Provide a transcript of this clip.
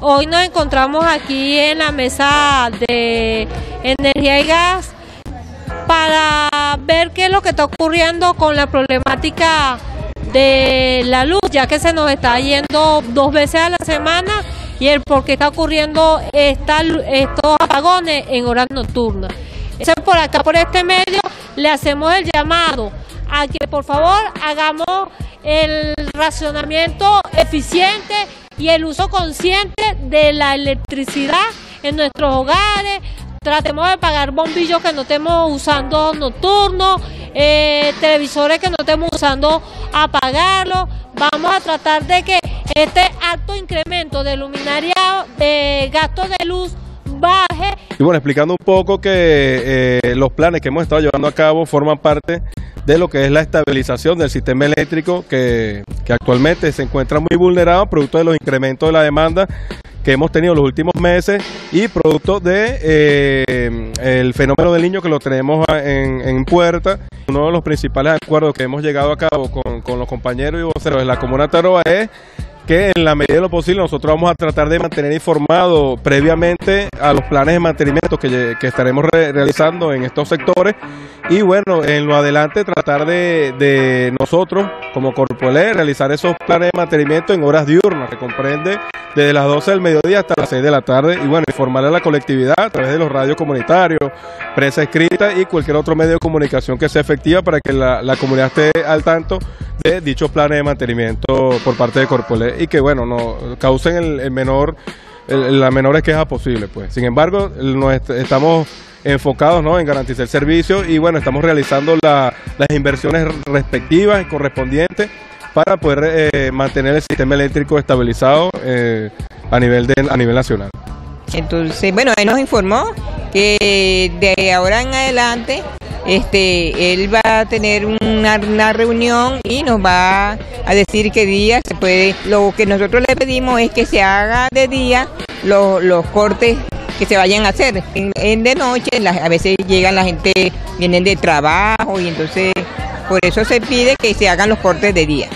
Hoy nos encontramos aquí en la mesa de energía y gas para ver qué es lo que está ocurriendo con la problemática de la luz, ya que se nos está yendo dos veces a la semana y el por qué está ocurriendo estos apagones en horas nocturnas. Entonces, por acá, por este medio, le hacemos el llamado a que por favor hagamos el racionamiento eficiente y el uso consciente de la electricidad en nuestros hogares. Tratemos de pagar bombillos que no estemos usando nocturnos, eh, televisores que no estemos usando, apagarlos. Vamos a tratar de que este alto incremento de luminaria, de gastos de luz, baje. Y bueno, explicando un poco que eh, los planes que hemos estado llevando a cabo forman parte de lo que es la estabilización del sistema eléctrico que, que actualmente se encuentra muy vulnerado producto de los incrementos de la demanda que hemos tenido los últimos meses y producto de eh, el fenómeno del niño que lo tenemos en, en, puerta. Uno de los principales acuerdos que hemos llegado a cabo con, con los compañeros y voceros de la Comuna Taroa es que en la medida de lo posible nosotros vamos a tratar de mantener informado previamente a los planes de mantenimiento que, que estaremos realizando en estos sectores y bueno, en lo adelante tratar de, de nosotros como Corpolé realizar esos planes de mantenimiento en horas diurnas que comprende desde las 12 del mediodía hasta las 6 de la tarde. Y bueno, informar a la colectividad a través de los radios comunitarios, prensa escrita y cualquier otro medio de comunicación que sea efectiva para que la, la comunidad esté al tanto de dichos planes de mantenimiento por parte de Corpolé y que bueno, no causen el, el menor el, las menores quejas posibles pues. Sin embargo, nos est estamos enfocados ¿no? en garantizar el servicio y bueno, estamos realizando la, las inversiones respectivas y correspondientes para poder eh, mantener el sistema eléctrico estabilizado eh, a, nivel de, a nivel nacional. Entonces, bueno, él nos informó que de ahora en adelante este, él va a tener una, una, reunión y nos va a decir qué día se puede. Lo que nosotros le pedimos es que se haga de día los, los cortes que se vayan a hacer. En, de noche, a veces llegan la gente, vienen de trabajo y entonces por eso se pide que se hagan los cortes de día.